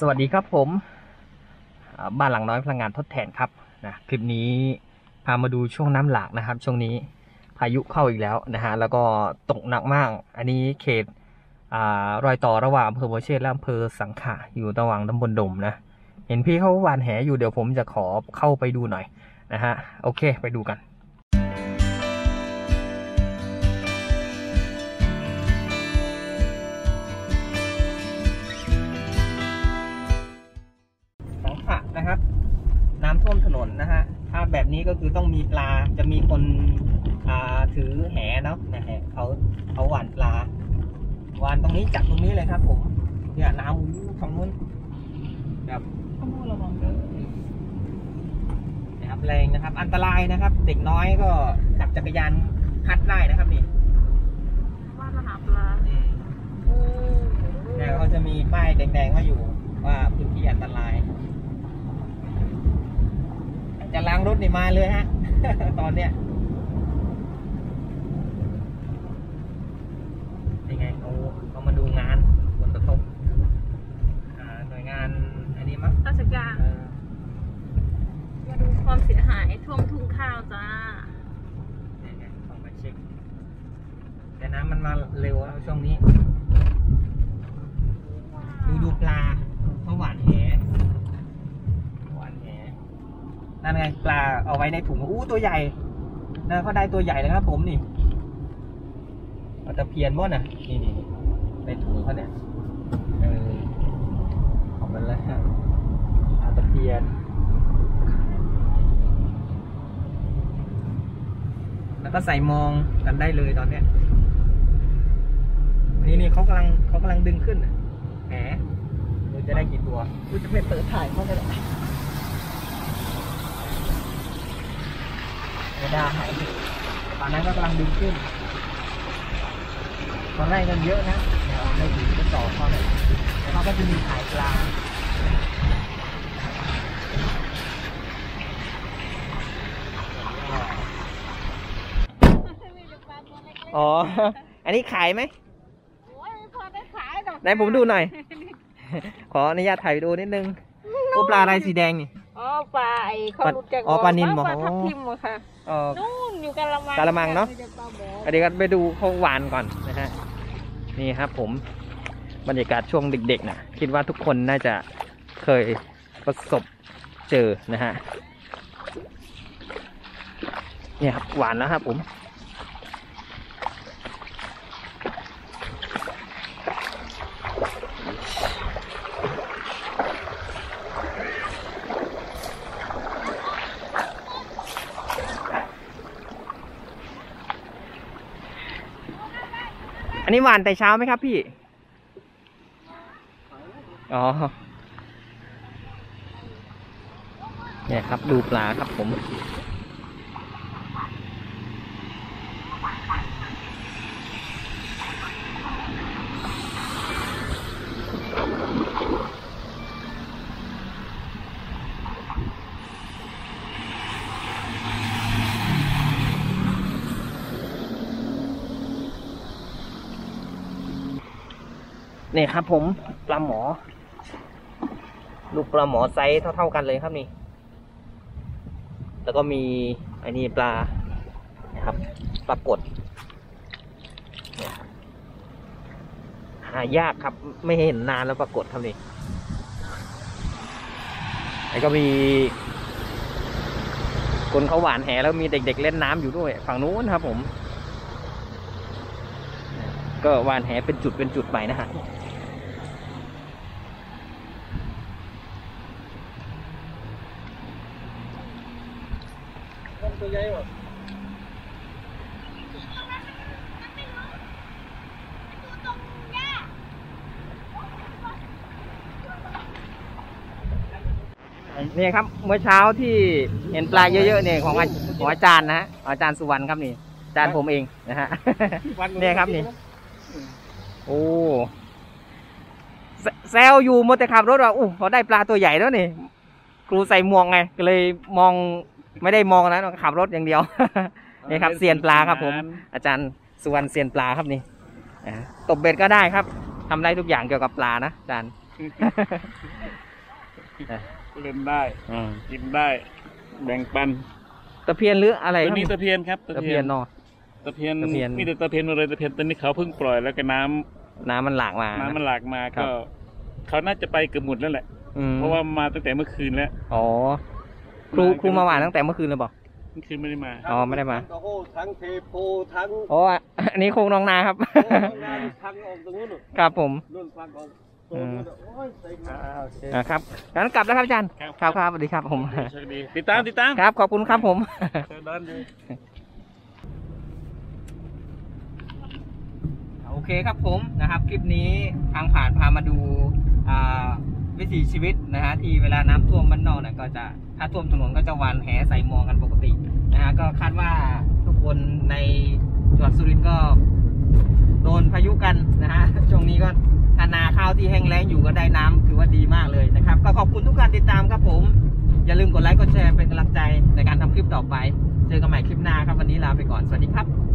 สวัสดีครับผมบ้านหลังน้อยพลังงานทดแทนครับนะคลิปนี้พามาดูช่วงน้ำหลากนะครับ ช่วงนี้พายุเข้าอีกแล้วนะฮะแล้วก็ตกหนักมาก อันนี้เขตอ่ารอยต่อระหว่างอำเภอบัวเชษและอำเภอสังขะอยู่ระหว่างตำบลดมนะเห็นพี่เขาหวานแหอยู่เดี๋ยวผมจะขอเข้าไปดูหน่อยนะฮะโอเค ไปดูกัน แบบนี้ก็คือต้องมีปลาจะมีคนอ่าถือแหเนาะนะฮะเขาเขาหว่านปลาหว่านตรงนี้จับตรงนี้เลยครับ ผมเนี่ยน้ำอู้ทางนู้นครับข้อมูลระวังเด้อนะครับแรงนะครับ อันตรายนะครับ เด็กน้อยก็ขับจักรยานพัดได้นะครับนี่บ้านมหาปลาอืมโอ้เนี่ยเขาจะมีป้ายแดงๆว่าอยู่ว่าพื้นที่อันตราย จะล้างรถนี่มาเลยฮะ ตอนเนี้ยยังไงเขาเขามาดูงานผลกระทบอ่าหน่วยงานอันนี้มั้งราชการเออมาดูความเสียหายท่วมทุ่งข้าวจ้า เนี่ยไงต้องมาเช็ค แต่น้ำมันมาเร็วแล้วช่วงนี้ ดูดูปลาเขาหวานแหหวานแห นั่นไงปลาเอาไว้ในถุงอู้ตัวใหญ่นะเขาได้ตัวใหญ่เลยครับผมนี่ปลาตะเพียนบ่น่ะนี่นี่ในถุงเขาเนี่ยเออเออกมาแล้วปลาตะเพียนแล้วก็ใส่มองกันได้เลยตอนเนี้ยนี่นี่เขากำลังเขากำลังดึงขึ้นแหมจะได้กี่ตัวกูจะไปเปิดถ่ายเขาเลย ไม่ได้ตอนนั้นก็กำลังดึงขึ้น ตอนแรกกันเยอะนะเดี๋ยวไม่ถึงก็ต่อเข้าเลยแล้วเขาก็จะมีขายปลาอ๋อ อันนี้ขายไหมโอ้ยไม่พอได้ขายดอกไหนผมดูหน่อย ขออนุญาตถ่ายวิดีโอนิดนึงโอ้ปลาอะไรสีแดงนี่ อ๋อปลาไอ้เขารู้จักอ๋อปลานิลเหรอปลาทับทิมเหรอค่ะเออ นู่นอยู่กะละมังกะละมังเนอะไม่ใช่ปลาหมอเดี๋ยวกันไปดูเขาหวานก่อนนะฮะนี่ครับผมบรรยากาศช่วงเด็กๆนะคิดว่าทุกคนน่าจะเคยประสบเจอนะฮะเนี่ยครับหวานแล้วครับผม อันนี้หวานแต่เช้าไหมครับพี่ อ๋อ เนี่ยครับดูปลาครับผม นี่ครับ ผมปลาหมอ ลูกปลาหมอไซส์เท่า ๆกันเลยครับนี่ แล้วก็มีอันนี้ปลานะครับปลากดเนี่ยครับหายากครับ ไม่เห็นนานแล้วปรากฏครับนี่แล้วก็มีคนเขาหวานแหแล้วมีเด็กๆเล่นน้ำอยู่ด้วย ฝั่งนู้นครับผม ก็หวานแหเป็นจุดเป็นจุดไปนะฮะ ตัวใหญ่หมดนี่ครับเมื่อเช้าที่เห็นปลาเยอะๆเนี่ยของอาของอาจารย์นะฮะอาจารย์สุวรรณครับนี่อาจารย์ผมเองนะฮะเนี่ยครับนี่ โอ้แซแซวอยู่มดแต่ขับรถว่าอู้เขาได้ปลาตัวใหญ่แล้วนี่ ครูใส่หมวกไงก็เลยมอง ไม่ได้มองนะขับรถอย่างเดียว นี่ครับเซียนปลาครับผม อาจารย์สุวรรณเซียนปลาครับนี่อ่าตบเบ็ดก็ได้ครับทำได้ทุกอย่างเกี่ยวกับปลานะอาจารย์เล่นได้อืมกินได้แบ่งปันตะเพียนหรืออะไรตัวครับนี้ตะเพียนครับตะเพียนเนาะตะเพียนตะเพียนมีแต่ตะเพียนหมดเลยตะเพียนตัวนี้เขาเพิ่งปล่อยแล้วก็น้ำน้ำมันหลากมา น้ำมันหลากมาครัก็บเขาน่าจะไปเกือบหมดแล้วแหละอืมเพราะว่ามาตั้งแต่เมื่อคืนแล้วอ๋อ ครูมาครูมาหวานตั้งแต่เมื่อคืนเลยบอกเมื่อคืนไม่ได้มา อ๋อไม่ได้มา ทั้งโอ้ทั้งเทโพทั้งอ๋ออันนี้โคงน้องนาครับโอ้งานทั้งออกตรงนู้นนู่นครับผมนู่นฟังออกตรงนู้นโอ้ยเซ็งอ่าโอเคอ่าครับงั้นกลับแล้วครับอาจารย์ ครับครับครับสวัสดีครับผมโชคดีติดตามติดตาม ครับ ขอบคุณครับผมเชิญเดินดูโอเคครับผมนะครับ คลิปนี้ทางผ่านพามาดูอ่า วิถีชีวิตนะฮะที่เวลาน้ำท่วมบ้านนอกเนี่ยก็จะถ้าท่วมถนนก็จะวานแหใส่มองกันปกตินะฮะก็คาดว่าทุกคนในจังหวัดสุรินทร์ก็โดนพายุกันนะฮะช่วงนี้ก็ถ้านาข้าวที่แห้งแล้งอยู่ก็ได้น้ำถือว่าดีมากเลยนะครับ ก็ขอบคุณทุกการติดตามครับผม อย่าลืมกดไลค์กดแชร์เป็นกำลังใจในการทำคลิปต่อไป เจอกันใหม่คลิปหน้าครับวันนี้ลาไปก่อนสวัสดีครับ